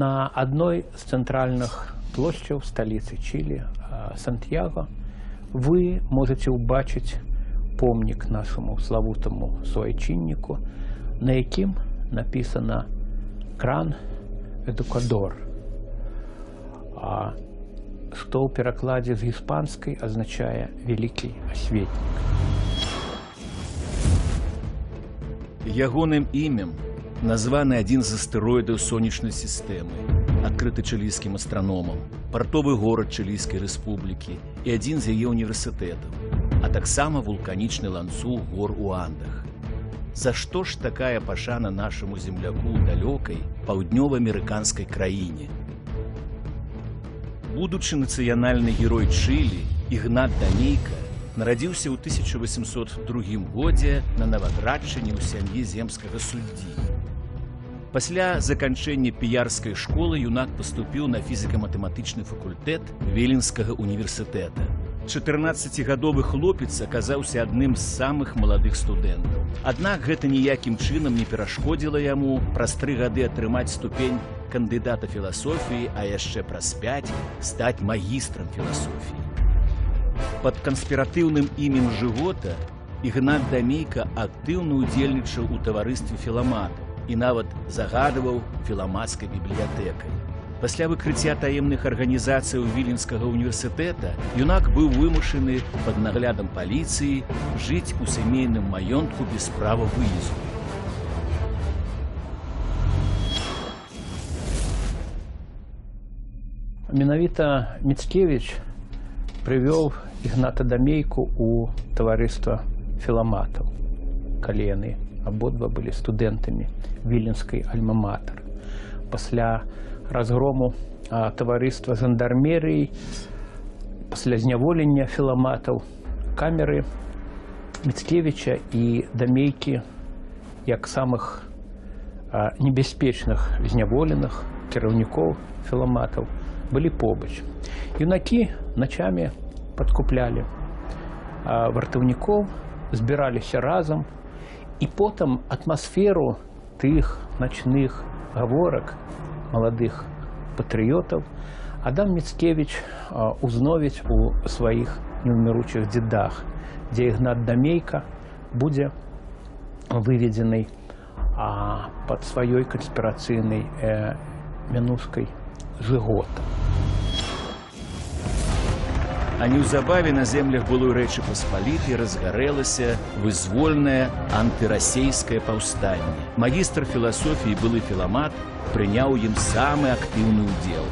На одной из центральных площадей столицы Чили, а, Сантьяго, вы можете убачить помнік нашому славутому суайчынніку, на якім написано кран эдукадор. А што ў перакладзе з іспанскай азначае вялікі асветнік. Ягоным імем названы адзін з астэроідаў сонечнай сістэмы, адкрыты чылійскім астраномам, партовы горад чылійскай рэспублікі і адзін з яе універсітэтаў, а таксама вулканічны ланцуг гор у андах. За што ж такая пашана нашаму земляку далёкай паўднёва-амерыканскай краіне? Будучы нацыянальны герой Чылі, Ігнат Данейка нарадзіўся ў 1802 годзе на наваградчыне ў сям'і земскага суддзі. Пасля заканчэння піярскай школы юнак паступіў на фізіка-матэматычны факультэт Велінскага універсітэта. 14гадовы хлопец аказаўся адным з самых маладых студэнтаў. Аднак гэта ніякім чынам не перашкодзіла яму праз тры гады атрымаць ступень кандыдата філасофіі, а яшчэ праз 5 стаць магістрам філасофіі. Пад канспіратыўным імем жывота Ігнат Дамейка актыўна ўдзельнічаў у таварыстве філаматаў і нават загадываў філамацкай бібліятэкай. Пасля выкрыцця таемных арганізацыяў віленскага універсітэта юнак быў вымушаны пад наглядам паліцыі жыць у сямейным маёнтку без права выезду. Менавіта Міцкевіч прывёў ігната дамейку ў таварыства філаматаў. Калі яны абодва былі студэнтамі віленскай альмаматар. Пасля разгрому таварыства жандармерыі, пасля зняволення філаматаў камеры Міцкевіча і дамейкі як самых небяспечных зняволеных кіраўнікоў філаматаў былі побач. Юнакі начамі падкуплялі вартаўнікоў, збіраліся разам і потым атмасферу тых начных гаворак маладых патрыётаў Адам Міцкевіч узновіць у сваіх неўміручых дзедах, дзе ігнат дамейка будзе выведзенай пад сваёй канспірацыйнай э, мянускай жыгота. А неўзабаве на землях былой рэчы паспаліты разгарэлася вызвольнае антырасейскае паўстанне. Магістр філасофіі былы філамат прыняў ім самы актыўны ўдзел.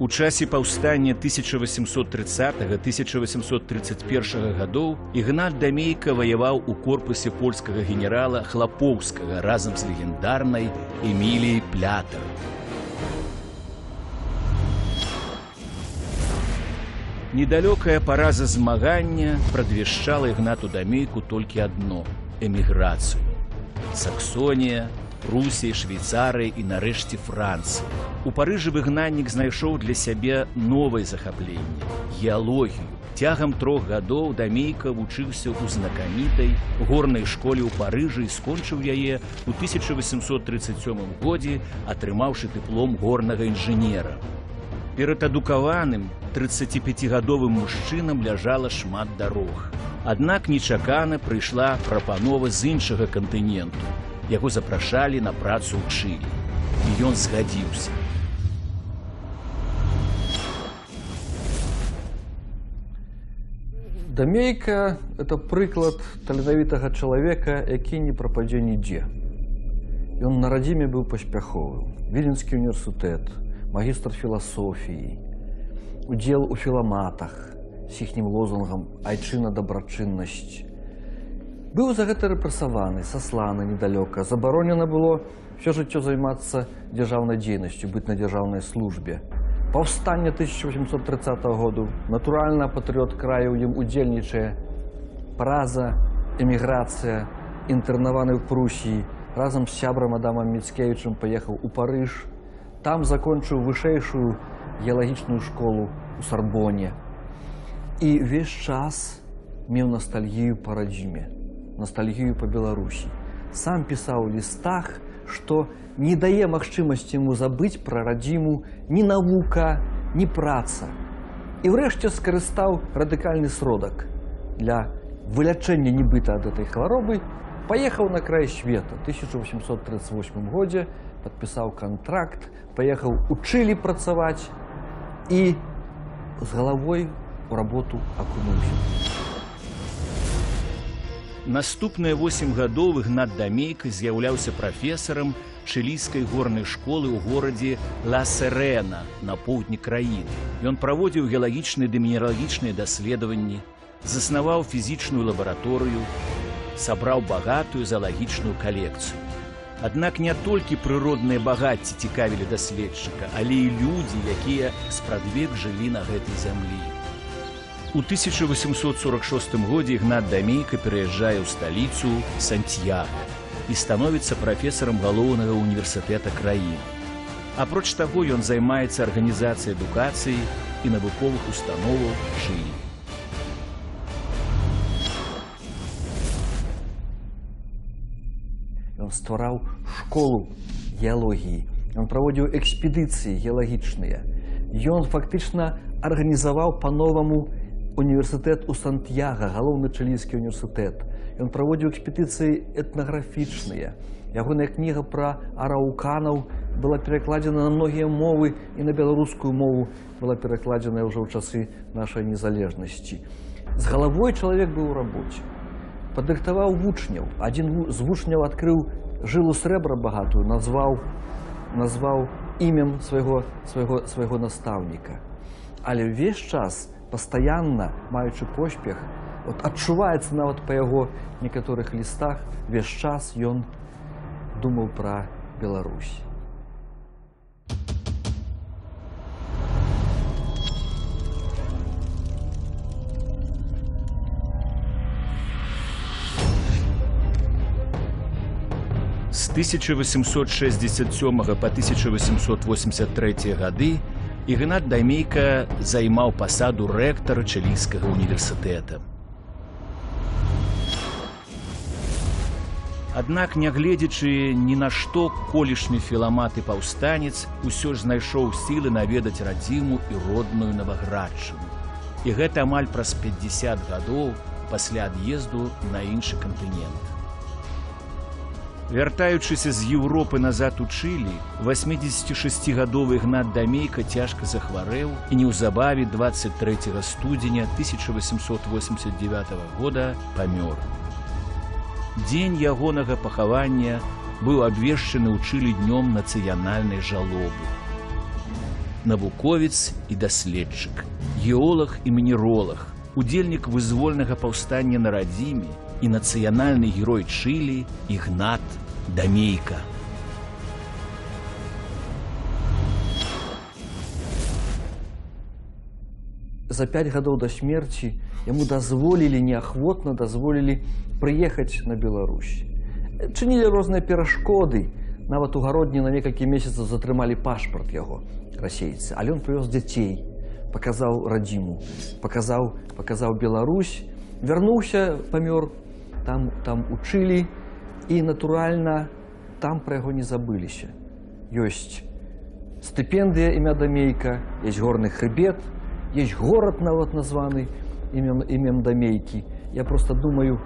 У часе паўстання 1830-1831 гадоў Ігнат Дамейка ваяваў у корпусе польскага генерала Хлапоўскага разам з легендарнай Эміліяй Плятар. Недалёкая параза змагання прадвяшчала Ігнату Дамейку толькі адно эміграцыю. Саксонія, Русіі, Швейцарыі і нарэшце Францыі. У парыжы выгнаннік знайшоў для сябе новае захапленне геалогію. Цягам трох гадоў дамейка вучыўся ў знакамітай горнай школе ў парыжы і скончыў яе ў 1837 годзе, атрымаўшы дыплом горнага інжынера. Перад адукаваным 35гадовым мужчынам ляжала шмат дарог. Аднак нечакана прыйшла прапанова з іншага кантыненту яго запрашалі на працу ў чылі. І ён згадзіўся. Дамейка это прыклад таленавітага чалавека які не прападзе нідзе. Ён на радзіме быў паспяховым. Віленскі універсітэт магістр філасофіі удзел у філаматах з іхнім лозунгам айчына дабрачыннасць быў за гэта рэпрасаваны сасланы недалёка. Забаронена было все жыццё займацца дзяржаўнай дзейнасцю быць на дзяржаўнай службе. Паўстанне 1830 году. Натуральна патрыот краю ім удзельнічае. Праза эміграцыя інтэрнаваны ў прусіі. Разам з сябрам Адамам Міцкевічым паехаў у Парыж. Там закончыў вышэйшую геалагічную школу у Сарбоне. І ўвесь час меў ностальгію па радзіме, ностальгію па Беларусі. Сам пісаў лістах, што не дае магчымасці яму забыць пра радзіму ні навука, ні праца. І ўрэшце скарыстаў радыкальны сродак для вылячэння нібыта ад этой хваробы, паехаў на край света 1838 годзе, падпісаў кантракт, паехаў у чылі працаваць і з галавой у работу акунуўся. Наступныя 8 гадоў ігнат дамейка з'яўляўся прафесарам чылійскай горнай школы ў горадзе Ла-Серена на поўдні краіны. Ён праводзіў геалагічныя ды мінералагічныя даследаванні, заснаваў фізічную лабараторыю, сабраў багатую залагічную калекцыю. Аднак не толькі прыродныя багацці цікавілі даследчыка, але і людзі, якія спрадвек жылі на гэтай зямлі. У 1846 годзе Ігнат Дамейка пераязджае ў сталіцу Сантьяга і становіцца прафесарам галоўнага універсітэта краіны. Апроч таго, ён займаецца арганізацыяй адукацыі і навуковых установаў Чылі. Ён ствараў школу геалогіі. Ён праводзіў экспедыцыі геалагічныя. Ён фактычна арганізаваў па-новаму універсітэт у Сантьяга, галоўны чылійскі універсітэт. Ён праводзіў экспедыцыі этнаграфічныя. Ягоная кніга пра араўканаў была перакладзена на многія мовы і на беларускую мову была перакладзеная ўжо ў часы нашай незалежнасці. З галавой чалавек быў у рабоце. Падрыхтаваў вучняў. Адзін з вучняў адкрыў жылу срэбра багатую, назваў, назваў імем свайго, свайго, свайго настаўніка. Але ўвесь час пастаянна маючы поспех от адчуваецца нават па яго некаторых лістах весь час ён думаў пра Беларусь. З 1867 по 1883 гады Ігнат Дамейка займаў пасаду рэктара чылійскага універсітэта. Аднак, нягледзячы ні на што колішні філамат і паўстанец усё ж знайшоў сілы наведаць радзіму і родную наваградчыну. І гэта амаль праз 50 гадоў пасля ад'езду на іншы кантынент. Вяртаючыся з Еўропы назад у Чылі, 86гадовы гнат дамейка цяжка захварэў і неўзабаве 23 студзеня 1889 года памёр. Дзень ягонага пахавання быў абвешчаны ў Чылі днём нацыянальнай жалобы. Навуковец і даследчык, геолог і мінеролог, удзельнік вызвольнага паўстання на радзіме і нацыянальны герой Чылі Ігнат Дамейка. За пять гадоў да смерці яму дазволілі неахвотна дазволілі прыехаць на Беларусь. Чынілі розныя перашкоды. Нават у гародні на некалькі месяцаў затрымалі пашпарт яго расейцы, але ён прывёз дзяцей, паказаў радзіму, паказаў, паказаў Беларусь, вярнуўся, памёр, там, там учылі, і натуральна там пра яго не забыліся. Ёсць стыпендыя імя дамейка, есть горны хрыбет, есть горад нават названы імем, імем дамейкі. Я просто думаю,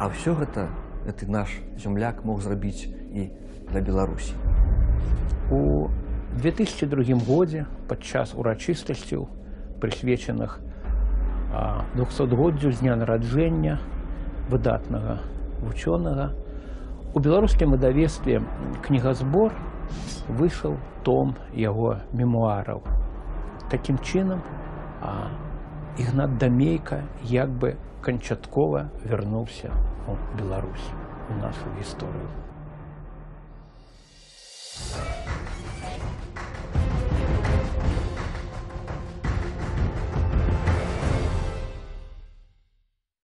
а ўсё гэта гэты наш зямляк мог зрабіць і для Беларусі. У 2002 годзе падчас урачыстасцяў, прысвечаных 200годдзю з дня нараджэння выдатнага вучонага У беларускім выдавестве кнігазбор выйшаў том яго мемуараў. Такім чынам ігнат дамейка як бы канчаткова вярнуўся у Беларусь у нашу гісторыю.